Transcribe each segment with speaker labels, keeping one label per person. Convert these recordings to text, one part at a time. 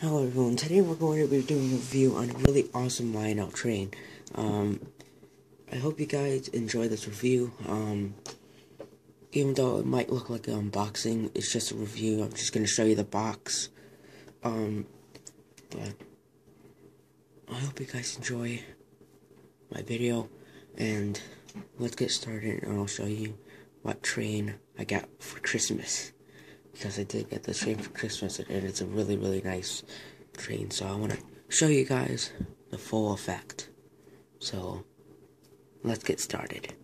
Speaker 1: Hello everyone, today we're going to be doing a review on a really awesome Lionel train. Um, I hope you guys enjoy this review. Um, even though it might look like an unboxing, it's just a review. I'm just going to show you the box. Um, but I hope you guys enjoy my video. And let's get started and I'll show you what train I got for Christmas because I did get this train for Christmas and it's a really, really nice train. So I want to show you guys the full effect. So let's get started.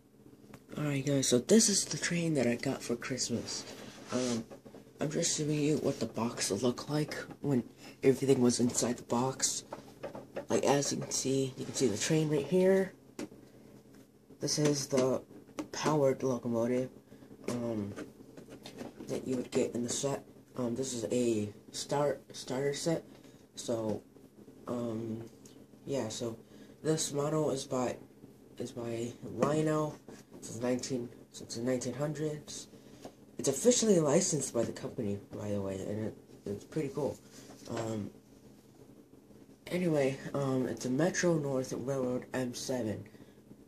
Speaker 1: Alright guys, so this is the train that I got for Christmas. Um, I'm just showing you what the box looked like when everything was inside the box. Like as you can see, you can see the train right here. This is the powered locomotive. Um, that you would get in the set. Um, this is a start starter set. So, um, yeah. So this model is by is by Lionel since nineteen since the nineteen hundreds. It's officially licensed by the company, by the way, and it, it's pretty cool. Um, anyway, um, it's a Metro North Railroad M7.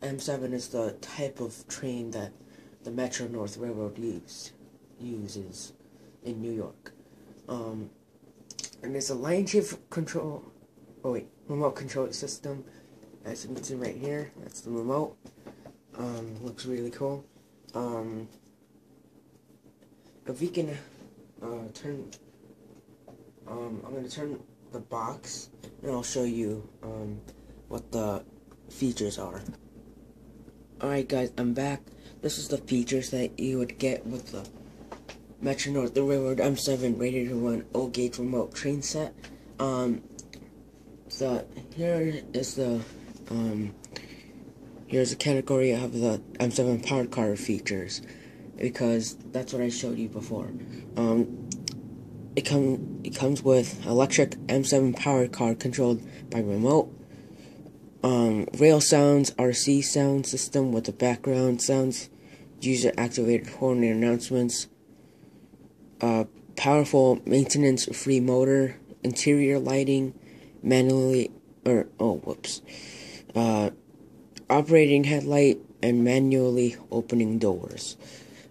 Speaker 1: M7 is the type of train that the Metro North Railroad used uses in New York. Um, and there's a Lion Chief control, oh wait, remote control system, as you can see right here, that's the remote, um, looks really cool. Um, if we can, uh, turn, um, I'm gonna turn the box, and I'll show you, um, what the features are. Alright guys, I'm back. This is the features that you would get with the Metro North, the Railroad M7 ready to run O gauge remote train set. Um, so here is the um, here's a category of the M7 powered car features because that's what I showed you before. Um, it come it comes with electric M7 powered car controlled by remote. Um, rail sounds RC sound system with the background sounds, user activated horn announcements uh, powerful maintenance-free motor, interior lighting, manually or oh whoops, uh, operating headlight, and manually opening doors.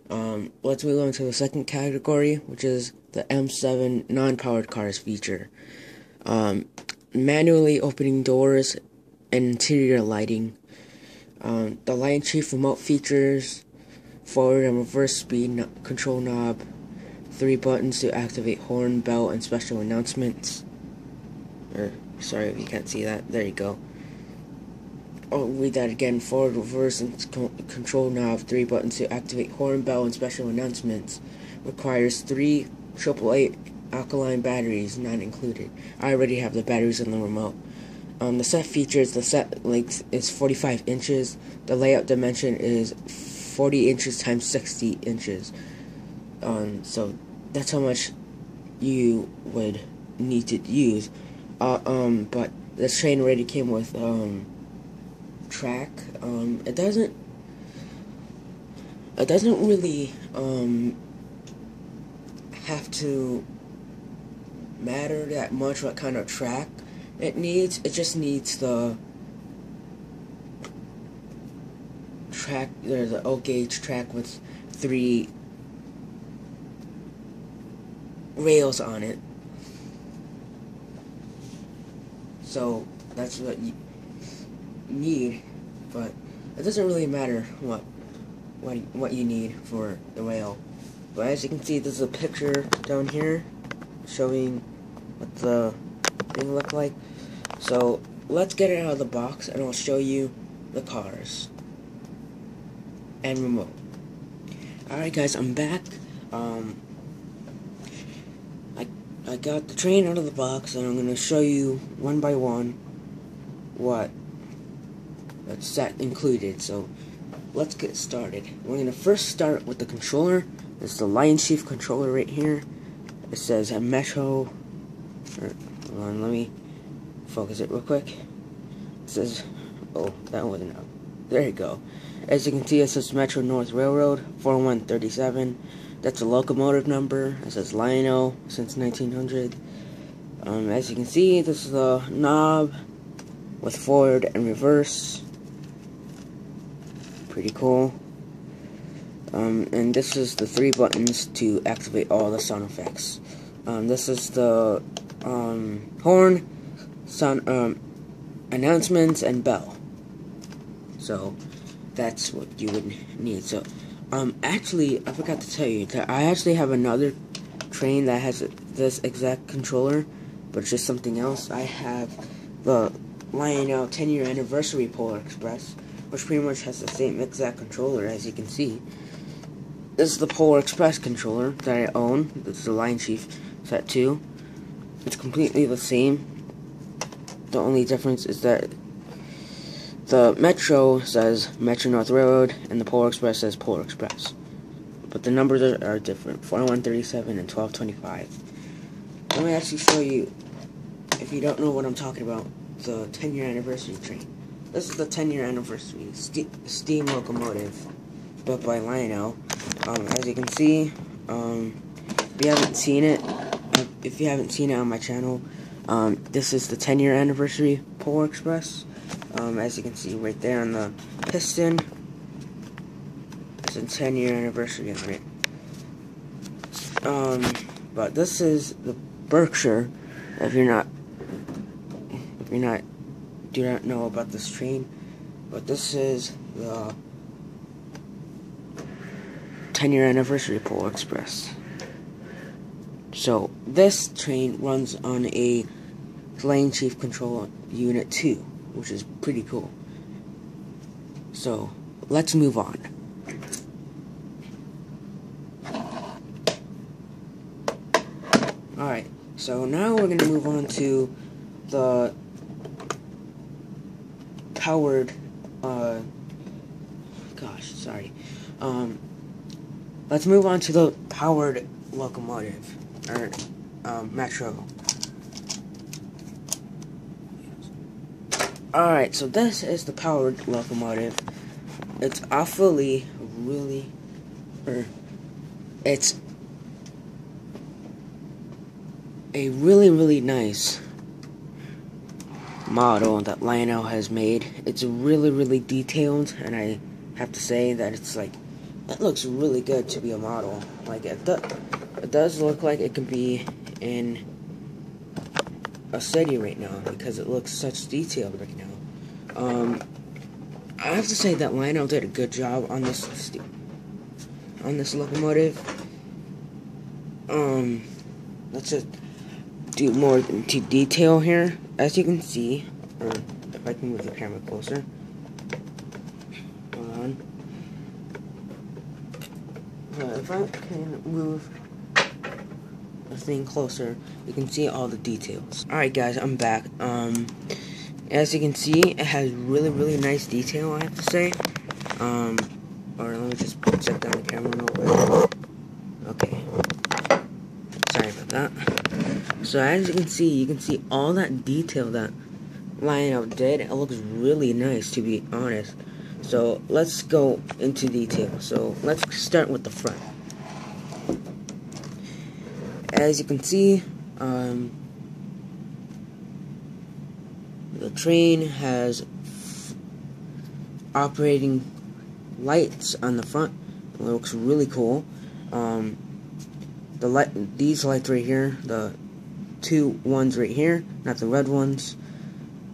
Speaker 1: Um, let's move on to the second category, which is the M7 non-powered cars feature. Um, manually opening doors and interior lighting. Um, the Lion Chief remote features forward and reverse speed control knob, three buttons to activate horn, bell, and special announcements. Or, sorry if you can't see that. There you go. I'll read that again. Forward, reverse, and control knob. Three buttons to activate horn, bell, and special announcements. Requires three AAA alkaline batteries, not included. I already have the batteries in the remote. Um, the set features the set length is 45 inches. The layout dimension is 40 inches times 60 inches. Um, so that's how much you would need to use. Uh, um, but this train already came with um, track. Um, it doesn't. It doesn't really um, have to matter that much what kind of track it needs. It just needs the track. There's an O gauge track with three rails on it. So that's what you need, but it doesn't really matter what what what you need for the rail. But as you can see, there's a picture down here showing what the thing looked like. So let's get it out of the box, and I'll show you the cars and remote. Alright guys, I'm back. Um, I got the train out of the box and I'm going to show you one by one what that set included. So let's get started. We're going to first start with the controller. It's the Lion Chief controller right here. It says Metro. Hold on, let me focus it real quick. It says, oh, that wasn't up. There you go. As you can see, it says Metro North Railroad 4137. That's a locomotive number. It says Lionel since 1900. Um, as you can see, this is the knob with forward and reverse. Pretty cool. Um, and this is the three buttons to activate all the sound effects. Um, this is the um, horn, sound, um, announcements, and bell. So that's what you would need. So, um, actually, I forgot to tell you that I actually have another train that has this exact controller, but it's just something else. I have the Lionel 10 year anniversary Polar Express, which pretty much has the same exact controller as you can see. This is the Polar Express controller that I own. This is the Lion Chief Set 2. It's completely the same. The only difference is that the Metro says Metro North Railroad and the Polar Express says Polar Express. But the numbers are, are different 4137 and 1225. Let me actually show you, if you don't know what I'm talking about, the 10 year anniversary train. This is the 10 year anniversary steam locomotive built by Lionel. Um, as you can see, um, if you haven't seen it, if you haven't seen it on my channel, um, this is the 10 year anniversary Polar Express. Um, as you can see right there on the piston, it's a 10 year anniversary on it. Um, but this is the Berkshire, if you're not, if you're not, do not know about this train, but this is the 10 year anniversary Polar Express. So, this train runs on a Lion Chief Control Unit 2, which is pretty cool. So, let's move on. Alright, so now we're going to move on to the powered, uh, gosh, sorry, um, Let's move on to the powered locomotive, or um, metro. Alright, so this is the powered locomotive. It's awfully, really, or it's a really, really nice model that Lionel has made. It's really, really detailed, and I have to say that it's like that looks really good to be a model. Like it, do, it does look like it could be in a city right now because it looks such detailed right now. Um, I have to say that Lionel did a good job on this on this locomotive. Um, let's just do more into detail here. As you can see, or if I can move the camera closer. Hold on. If I can move the thing closer, you can see all the details. Alright guys, I'm back. Um, as you can see, it has really, really nice detail, I have to say. Um, alright, let me just set down the camera real quick. Okay. Sorry about that. So as you can see, you can see all that detail that Lionel did. It looks really nice, to be honest. So let's go into detail. So let's start with the front. As you can see, um, the train has operating lights on the front. It looks really cool. Um, the light, these lights right here, the two ones right here, not the red ones,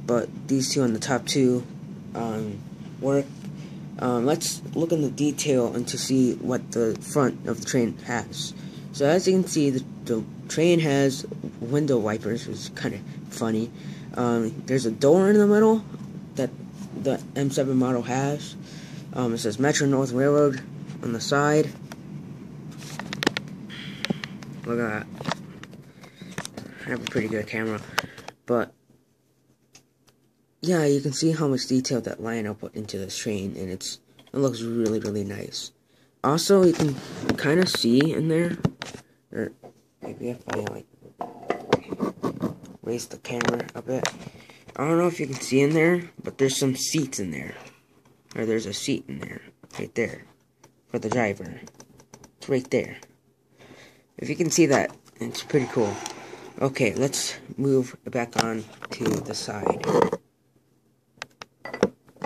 Speaker 1: but these two on the top two um, work um, let's look in the detail and to see what the front of the train has. So as you can see, the, the train has window wipers, which is kind of funny. Um, there's a door in the middle that the M7 model has. Um, it says Metro North Railroad on the side. Look at that. I have a pretty good camera. But yeah, you can see how much detail that Lionel put into this train, and it's it looks really, really nice. Also, you can kind of see in there, maybe if I like raise the camera a bit, I don't know if you can see in there, but there's some seats in there, or there's a seat in there, right there, for the driver. It's right there. If you can see that, it's pretty cool. Okay, let's move back on to the side.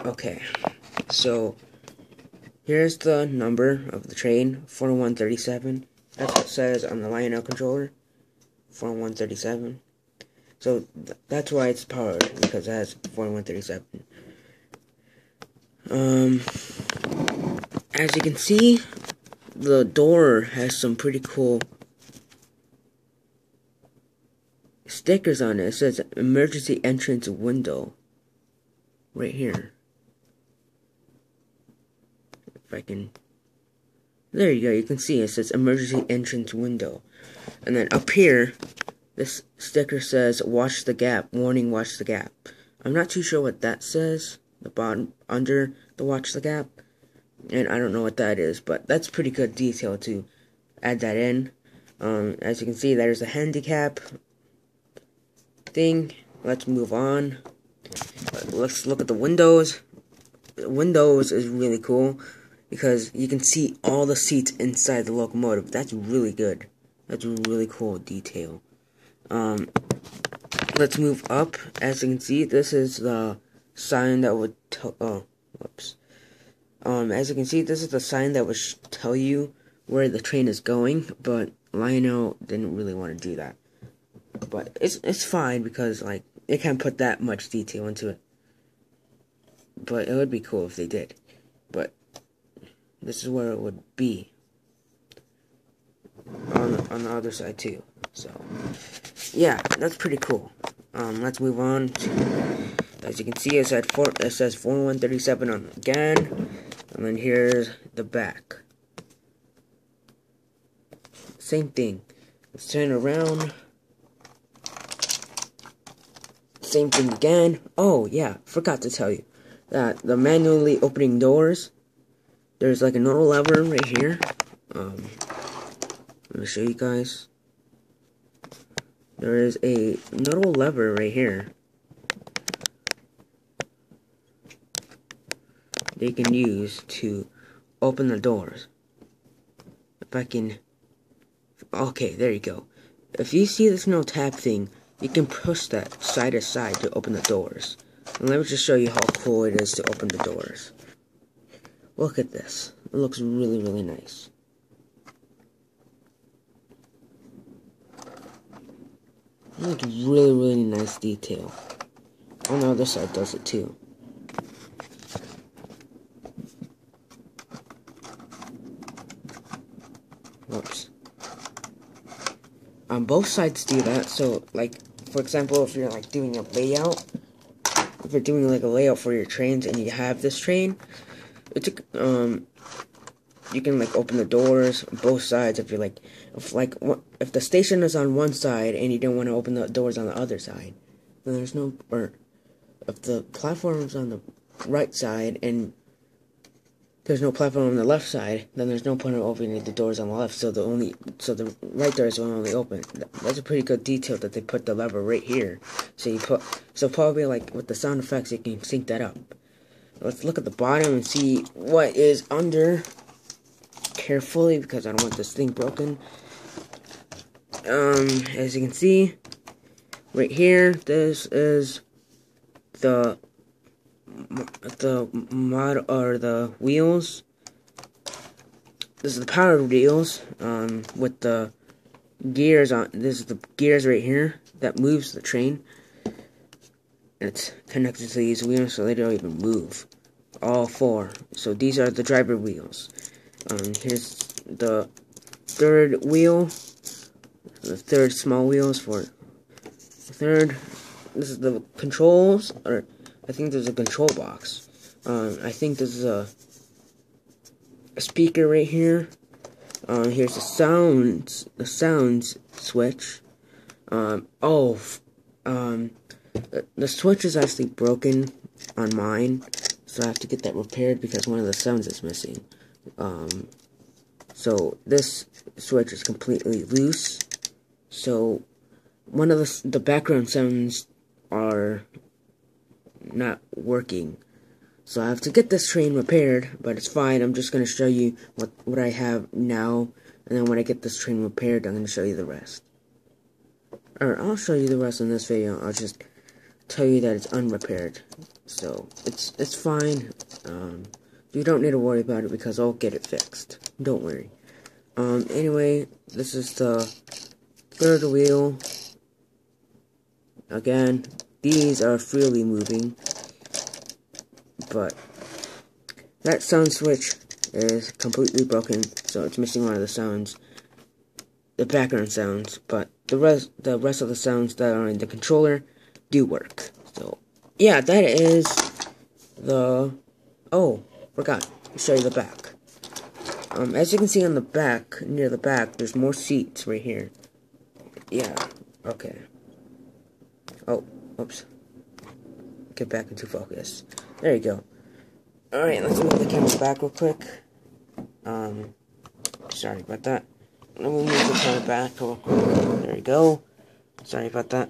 Speaker 1: Okay, so here's the number of the train, 4137. That's what it says on the Lionel controller, 4137. So th that's why it's powered, because it has 4137. Um, as you can see, the door has some pretty cool stickers on it. It says emergency entrance window. Right here. If I can. There you go. You can see it says emergency entrance window. And then up here, this sticker says watch the gap. Warning, watch the gap. I'm not too sure what that says. The bottom, under the watch the gap. And I don't know what that is, but that's pretty good detail to add that in. Um, as you can see, there's a handicap thing. Let's move on. Let's look at the windows. Windows is really cool because you can see all the seats inside the locomotive. That's really good. That's a really cool detail. Um, let's move up. As you can see, this is the sign that would tell. Oh, whoops. Um, as you can see, this is the sign that would tell you where the train is going, but Lionel didn't really want to do that. But it's it's fine because like it can't put that much detail into it. But it would be cool if they did. But this is where it would be. On the, on the other side too. So yeah, that's pretty cool. Um, let's move on. To, as you can see, it says four. It says four one thirty seven on again, and then here's the back. Same thing. Let's turn around. Same thing again. Oh, yeah, forgot to tell you that the manually opening doors, there's like a little lever right here. Um, let me show you guys. There is a little lever right here. They can use to open the doors. If I can... Okay, there you go. If you see this little tab thing, you can push that side to side to open the doors. And let me just show you how cool it is to open the doors. Look at this. It looks really, really nice. Like really, really nice detail. On the other side does it too. Whoops um, both sides do that. So, like, for example, if you're like doing a layout, if you're doing like a layout for your trains and you have this train, it's um, you can like open the doors both sides. If you're like, if like if the station is on one side and you don't want to open the doors on the other side, then there's no or if the platform is on the right side and there's no platform on the left side, then there's no point in opening the doors on the left. So the only so the right doors will only open. That's a pretty good detail that they put the lever right here. So you put so probably like with the sound effects, you can sync that up. Let's look at the bottom and see what is under carefully because I don't want this thing broken. Um, as you can see, right here, this is the the mod or the wheels. This is the power wheels um, with the gears on. This is the gears right here that moves the train. It's connected to these wheels so they don't even move. All four. So these are the driver wheels. Um, here's the third wheel. The third small wheels for the third. This is the controls or I think there's a control box. Um, I think there's a, a speaker right here. Um, here's the sounds, the sounds switch. Um, oh, um, the, switch is actually broken on mine, so I have to get that repaired because one of the sounds is missing. Um, so this switch is completely loose. So one of the the background sounds are not working. So I have to get this train repaired, but it's fine. I'm just going to show you what, what I have now, and then when I get this train repaired, I'm going to show you the rest. Alright, I'll show you the rest in this video. I'll just tell you that it's unrepaired. So, it's it's fine. Um, you don't need to worry about it because I'll get it fixed. Don't worry. Um, anyway, this is the third wheel. Again, these are freely moving. But, that sound switch is completely broken, so it's missing one of the sounds. The background sounds, but the rest the rest of the sounds that are in the controller do work. So yeah, that is the oh, forgot to show you the back. Um, as you can see on the back, near the back, there's more seats right here. Yeah, okay. Oh, oops. Get back into focus. There you go. Alright, let's move the camera back real quick. Um, sorry about that. Let me move the camera back real quick. There we go. Sorry about that.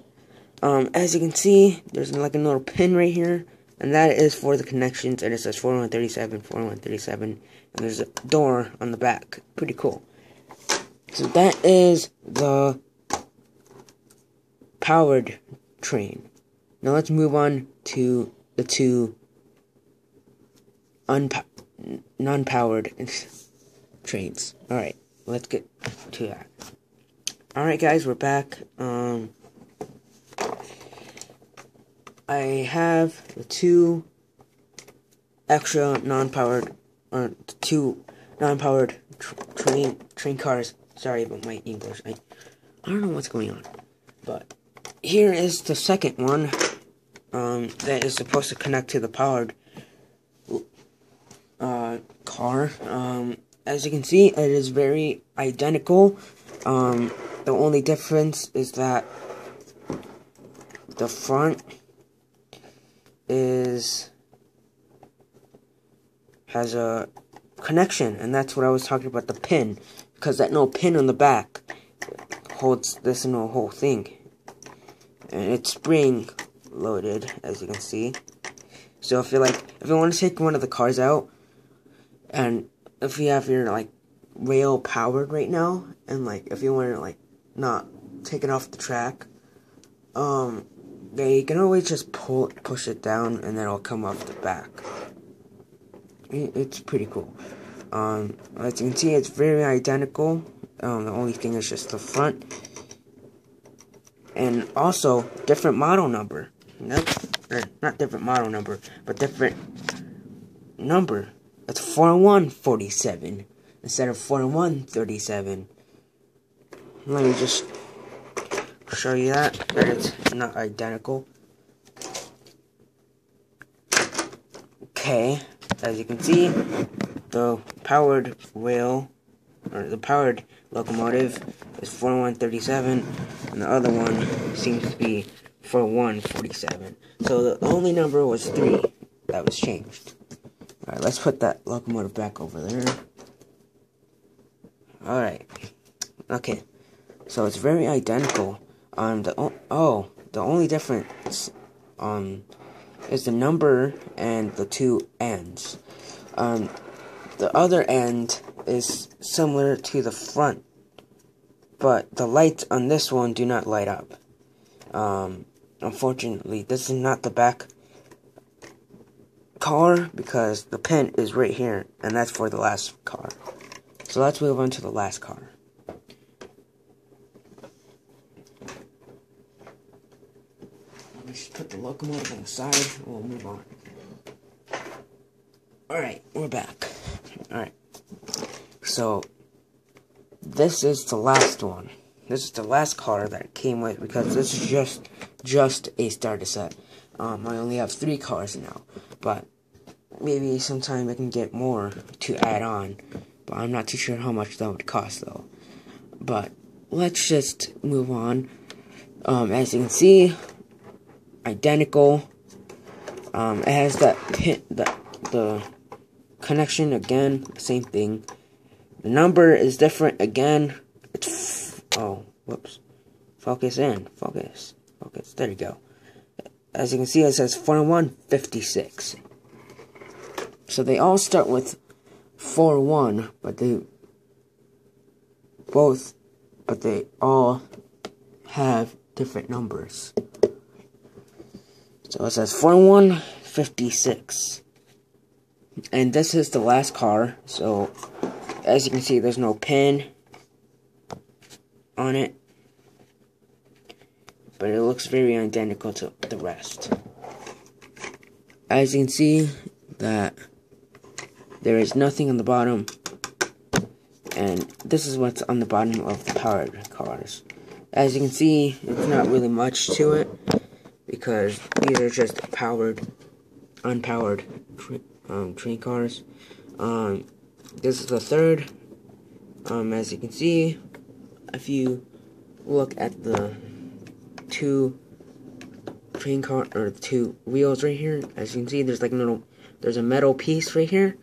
Speaker 1: Um, as you can see, there's like a little pin right here, and that is for the connections, and it says 4137, 4137, and there's a door on the back. Pretty cool. So that is the powered train. Now let's move on to the two non-powered trains. Alright, let's get to that. Alright guys, we're back. Um, I have the two extra non-powered, or two non-powered tr train train cars. Sorry about my English. I, I don't know what's going on. But here is the second one um, that is supposed to connect to the powered uh, car. Um, as you can see, it is very identical. Um, the only difference is that the front is has a connection, and that's what I was talking about, the pin, because that no pin on the back holds this in the whole thing. And it's spring loaded, as you can see. So if you like, if you want to take one of the cars out, and if you have your like rail powered right now, and like if you want to like not take it off the track, um, they can always just pull push it down, and then it'll come off the back. it's pretty cool. Um, as you can see, it's very identical. Um, the only thing is just the front, and also different model number. Nope, not different model number, but different number. It's 4147 instead of 4137. Let me just show you that, that it's not identical. Okay, as you can see, the powered rail, or the powered locomotive is 4137, and the other one seems to be 4147. So the only number was 3 that was changed. Alright, let's put that locomotive back over there. Alright. Okay. So it's very identical. Um, the oh, the only difference um is the number and the two ends. Um, the other end is similar to the front, but the lights on this one do not light up. Um, unfortunately, this is not the back car because the pin is right here, and that's for the last car. So let's move on to the last car. Let me just put the the side, we'll move on. Alright, we're back. Alright. So, this is the last one. This is the last car that came with because this is just just a starter set. Um, I only have three cars now, but maybe sometime I can get more to add on. But I'm not too sure how much that would cost though. But let's just move on. Um, as you can see, identical. Um, it has that pin, the the connection again, same thing. The number is different again. It's oh, whoops. Focus in, focus, focus. There you go. As you can see, it says 4156. So they all start with 4 1, but they both, but they all have different numbers. So it says 4156. And this is the last car. So as you can see, there's no pin on it. But it looks very identical to the rest. As you can see, that there is nothing on the bottom. And this is what's on the bottom of the powered cars. As you can see, it's not really much to it. Because these are just powered, unpowered um, train cars. Um, this is the third. Um, as you can see, if you look at the two train car or two wheels right here, as you can see, there's like a little, there's a metal piece right here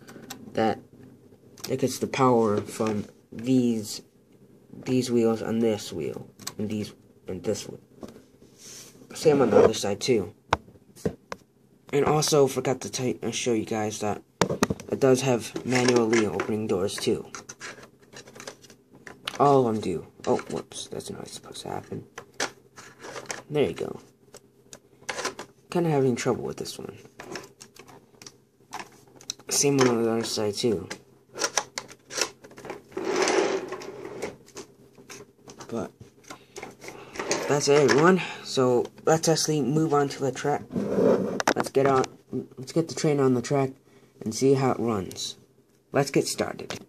Speaker 1: that gets the power from these these wheels and this wheel and these and this wheel. Same on the other side too. And also forgot to tell, show you guys that it does have manually opening doors too. All of them do. Oh, whoops, that's not supposed to happen. There you go. Kind of having trouble with this one. Same one on the other side too. But that's it, everyone. So let's actually move on to the track. Let's get on. Let's get the train on the track and see how it runs. Let's get started.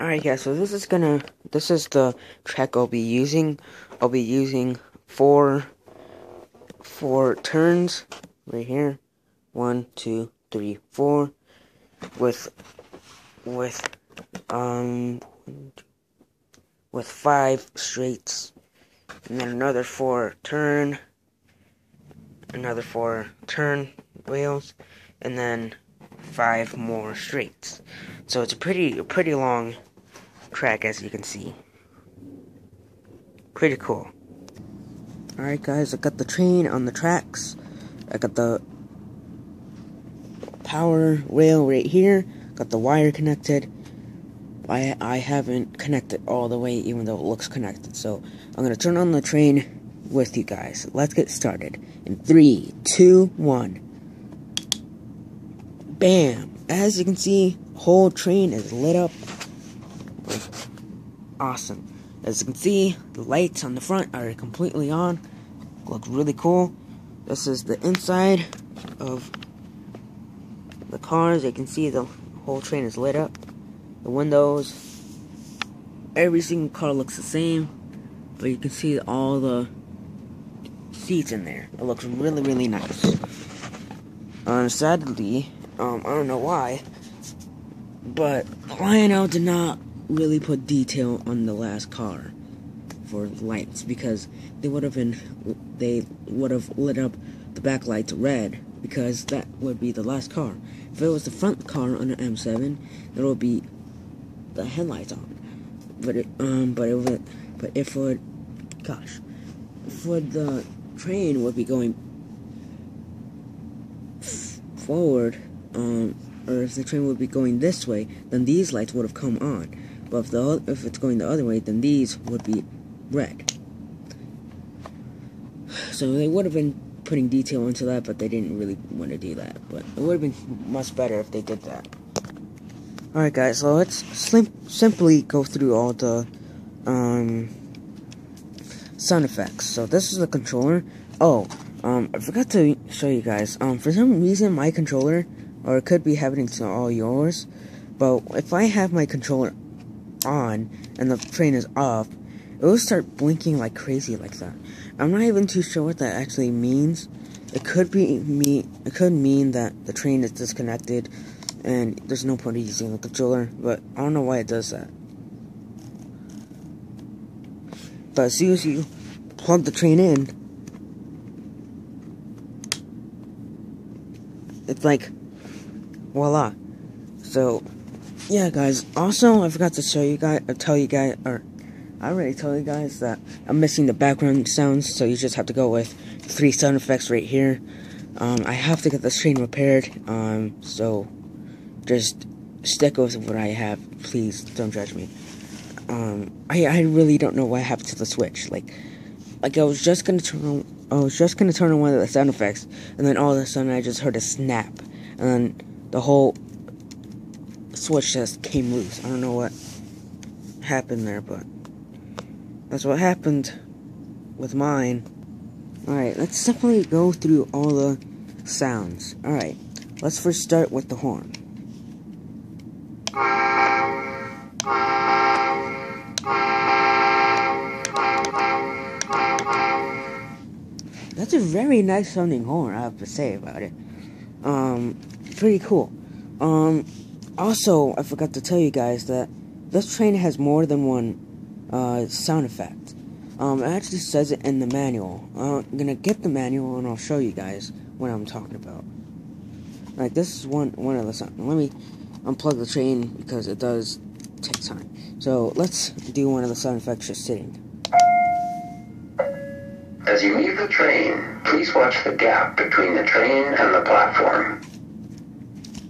Speaker 1: Alright guys, so this is gonna, this is the track I'll be using. I'll be using four, four turns right here. One, two, three, four. With, with, um, with five straights. And then another four turn. Another four turn wheels. And then five more straights. So it's a pretty, pretty long track as you can see. Pretty cool. Alright guys, I got the train on the tracks. I got the power rail right here. Got the wire connected. I, I haven't connected all the way even though it looks connected. So I'm going to turn on the train with you guys. Let's get started. In three, two, one. Bam! As you can see, whole train is lit up. Awesome. As you can see, the lights on the front are completely on. Looks really cool. This is the inside of the cars. You can see the whole train is lit up. The windows. Every single car looks the same. But you can see all the seats in there. It looks really, really nice. Uh, sadly, um, I don't know why, but Lionel did not really put detail on the last car for lights because they would have been they would have lit up the back lights red because that would be the last car. If it was the front car on an M7, it would be the headlights on. But it, um, but it would, but if it, gosh, for the train would be going forward, um, or if the train would be going this way, then these lights would have come on. But if the if it's going the other way, then these would be red. So they would have been putting detail into that, but they didn't really want to do that. But it would have been much better if they did that. Alright guys, so let's simply go through all the um, sound effects. So this is the controller. Oh, um, I forgot to show you guys. Um, for some reason my controller, or it could be happening to all yours, but if I have my controller on and the train is off, it will start blinking like crazy like that. I'm not even too sure what that actually means. It could be me. It could mean that the train is disconnected and there's no point in using the controller, but I don't know why it does that. But as soon as you plug the train in, it's like, voila. So, yeah, guys. Also, I forgot to show you guys, or tell you guys, or I already told you guys that I'm missing the background sounds, so you just have to go with three sound effects right here. Um, I have to get this train repaired, um, so just stick with what I have. Please don't judge me. um, I I really don't know what happened to the switch. Like, like I was just gonna turn on, I was just gonna turn on one of the sound effects, and then all of a sudden I just heard a snap, and then the whole switch just came loose. I don't know what happened there, but that's what happened with mine. Alright, let's simply go through all the sounds. Alright, let's first start with the horn. That's a very nice sounding horn, I have to say about it. Um, pretty cool. Um, also, I forgot to tell you guys that this train has more than one uh, sound effect. Um, it actually says it in the manual. Uh, I'm gonna get the manual and I'll show you guys what I'm talking about. Like this is one one of the sound. Let me unplug the train because it does take time. So let's do one of the sound effects just sitting.
Speaker 2: As you leave the train, please watch the gap between the train and the platform.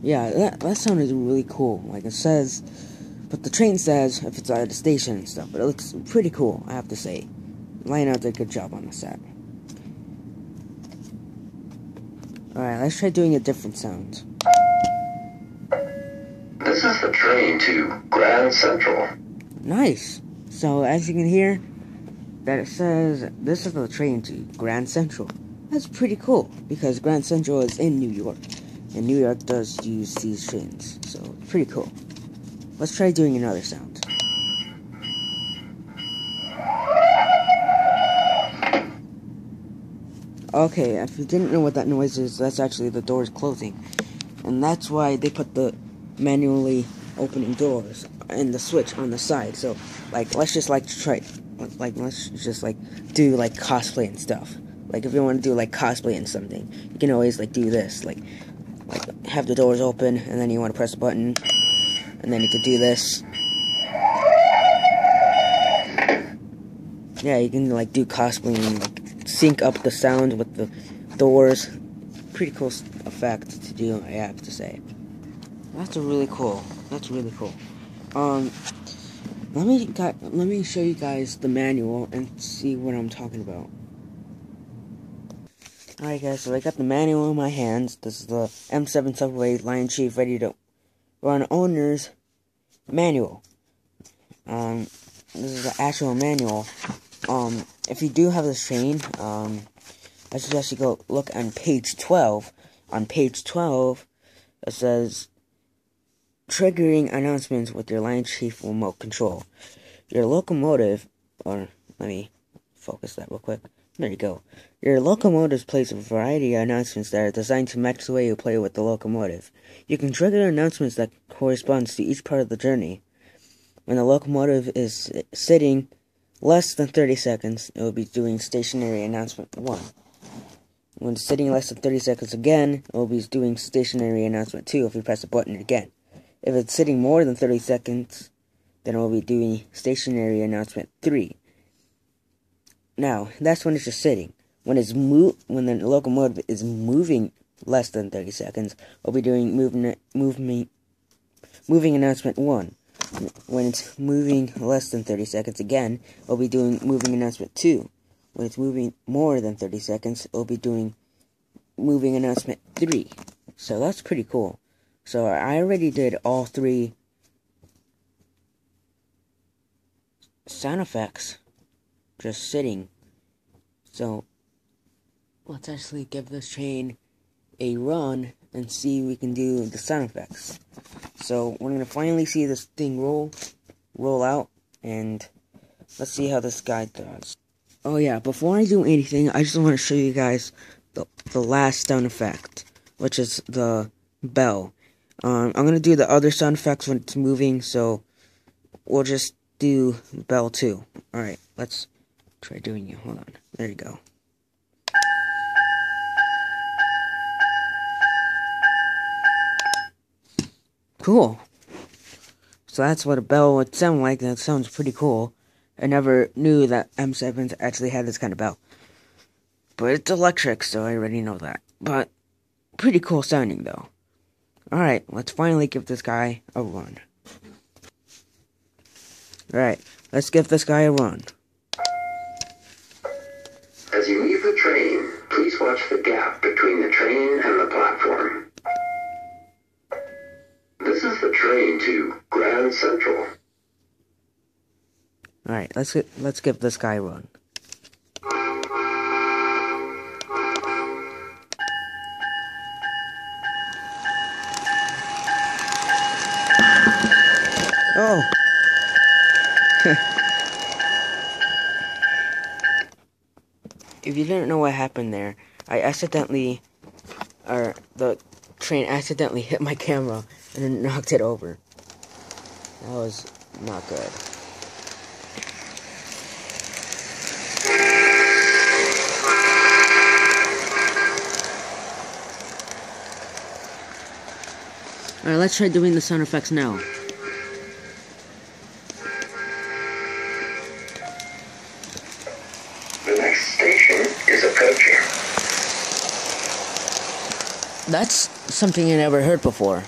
Speaker 1: Yeah, that that sounded really cool. Like it says, but the train says if it's at a station and stuff. But it looks pretty cool, I have to say. Lionel did a good job on the set. Alright, let's try doing a different sound.
Speaker 2: This is the train to Grand Central.
Speaker 1: Nice. So as you can hear, that it says this is the train to Grand Central. That's pretty cool because Grand Central is in New York, and New York does use these trains, so pretty cool. Let's try doing another sound. Okay, if you didn't know what that noise is, that's actually the doors closing. And that's why they put the manually opening doors and the switch on the side. So, like, let's just like try, like, let's just like do like cosplay and stuff. Like, if you want to do like cosplay and something, you can always like do this, like, like have the doors open, and then you want to press a button, and then you could do this. Yeah, you can like do cosplay and like sync up the sound with the doors. Pretty cool effect to do, I have to say. That's really cool. That's really cool. Um, let me let me show you guys the manual and see what I'm talking about. Alright guys, so I got the manual in my hands. This is the M7 Subway Lion Chief ready to run owner's manual. Um, this is the actual manual. Um, if you do have this train, um, I suggest you go look on page 12. On page 12, it says, triggering announcements with your Lion Chief remote control. Your locomotive, or let me focus that real quick. There you go. Your locomotive plays a variety of announcements that are designed to match the way you play with the locomotive. You can trigger announcements that corresponds to each part of the journey. When the locomotive is sitting less than 30 seconds, it will be doing stationary announcement 1. When sitting less than 30 seconds again, it will be doing stationary announcement 2 if you press the button again. If it's sitting more than 30 seconds, then it will be doing stationary announcement 3. Now, that's when it's just sitting. When it's mo- when the locomotive is moving less than 30 seconds, we'll be doing movement movement moving announcement 1. When it's moving less than 30 seconds again, we'll be doing moving announcement 2. When it's moving more than 30 seconds, we'll be doing moving announcement 3. So that's pretty cool. So I already did all three sound effects just sitting. So let's actually give this train a run and see if we can do the sound effects. So we're gonna finally see this thing roll roll out and let's see how this guy does. Oh yeah, before I do anything, I just want to show you guys the the last sound effect, which is the bell. Um, I'm gonna do the other sound effects when it's moving, so we'll just do bell too. Alright, let's try doing it. Hold on. There you go. Cool. So that's what a bell would sound like. That sounds pretty cool. I never knew that M7s actually had this kind of bell. But it's electric, so I already know that. But pretty cool sounding, though. Alright, let's finally give this guy a run. Alright, let's give this guy a run.
Speaker 2: As you leave the train, please watch the gap between the train and the platform. This is the train to Grand Central.
Speaker 1: Alright, let's let's give this guy a run. Oh. if you didn't know what happened there, I accidentally, or the train accidentally hit my camera and knocked it over. That was not good. Alright, let's try doing the sound effects now. That's something I never heard before.